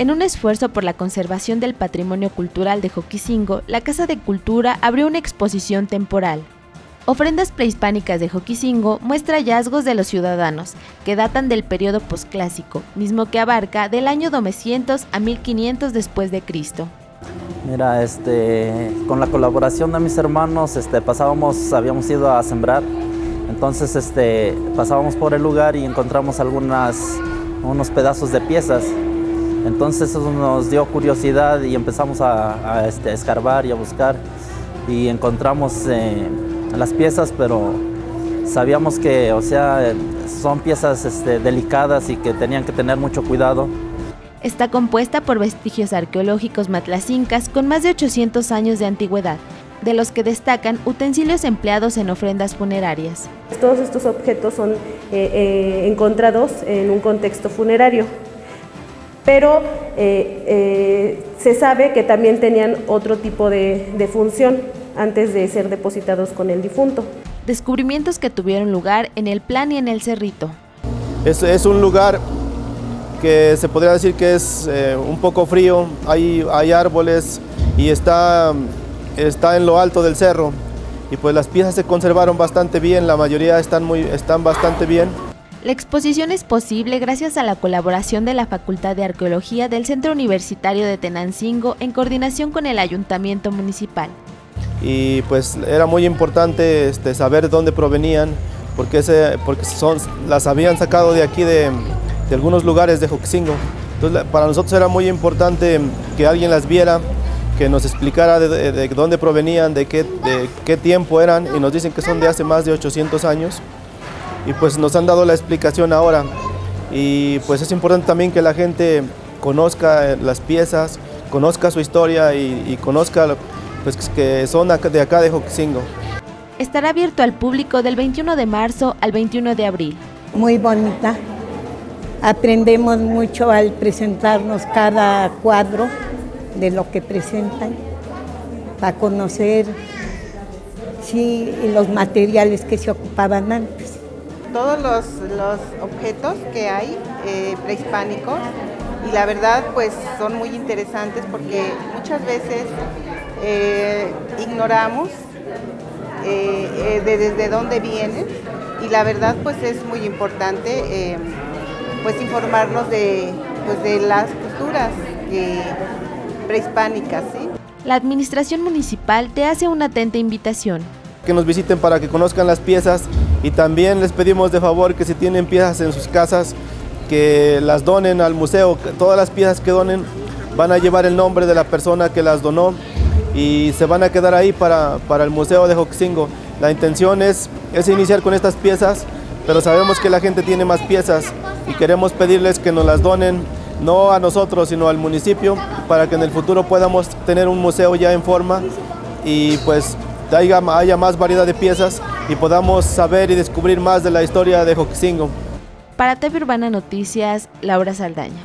En un esfuerzo por la conservación del patrimonio cultural de Joquisingo, la Casa de Cultura abrió una exposición temporal. Ofrendas prehispánicas de Joquisingo muestra hallazgos de los ciudadanos, que datan del periodo posclásico, mismo que abarca del año 900 a 1500 después de Cristo. Mira, este, con la colaboración de mis hermanos, este, pasábamos, habíamos ido a sembrar, entonces este, pasábamos por el lugar y encontramos algunas, unos pedazos de piezas. Entonces eso nos dio curiosidad y empezamos a, este, escarbar y a buscar y encontramos eh, las piezas, pero sabíamos que, o sea, son piezas este, delicadas y que tenían que tener mucho cuidado. Está compuesta por vestigios arqueológicos matlacincas con más de 800 años de antigüedad, de los que destacan utensilios empleados en ofrendas funerarias. Todos estos objetos son eh, eh, encontrados en un contexto funerario pero eh, eh, se sabe que también tenían otro tipo de, función antes de ser depositados con el difunto. Descubrimientos que tuvieron lugar en el plan y en el cerrito. Es, es un lugar que se podría decir que es eh, un poco frío, hay, hay árboles y está, está en lo alto del cerro y pues las piezas se conservaron bastante bien, la mayoría están, muy, están bastante bien. La exposición es posible gracias a la colaboración de la Facultad de Arqueología del Centro Universitario de Tenancingo en coordinación con el Ayuntamiento Municipal. Y pues era muy importante este, saber dónde provenían, porque, porque son, las habían sacado de aquí, de, algunos lugares de Joxingo. Entonces para nosotros era muy importante que alguien las viera, que nos explicara de, dónde provenían, de qué, de qué tiempo eran, y nos dicen que son de hace más de 800 años y pues nos han dado la explicación ahora. Y pues es importante también que la gente conozca las piezas, conozca su historia y, conozca pues, que son de acá de Joquisingo. Estará abierto al público del 21 de marzo al 21 de abril. Muy bonita. Aprendemos mucho al presentarnos cada cuadro de lo que presentan, para conocer sí, los materiales que se ocupaban antes todos los, objetos que hay eh, prehispánicos y la verdad pues son muy interesantes porque muchas veces eh, ignoramos eh, desde dónde vienen y la verdad pues es muy importante pues informarnos de, pues, de las culturas prehispánicas. La administración municipal te hace una atenta invitación que nos visiten para que conozcan las piezas y también les pedimos de favor que si tienen piezas en sus casas, que las donen al museo. Todas las piezas que donen van a llevar el nombre de la persona que las donó y se van a quedar ahí para, para el Museo de Joxingo. La intención es, es iniciar con estas piezas, pero sabemos que la gente tiene más piezas y queremos pedirles que nos las donen, no a nosotros, sino al municipio, para que en el futuro podamos tener un museo ya en forma y pues haya, haya más variedad de piezas y podamos saber y descubrir más de la historia de Joquisingo. Para TV Urbana Noticias, Laura Saldaña.